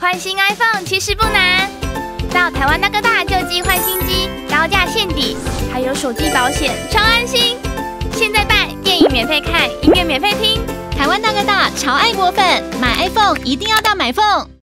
换新 iphone 其实不难。到台湾大哥大就机换新机高价现底还有手机保险超安心。现在办电影免费看音乐免费听。台湾大哥大超爱果粉买 iphone 一定要到买凤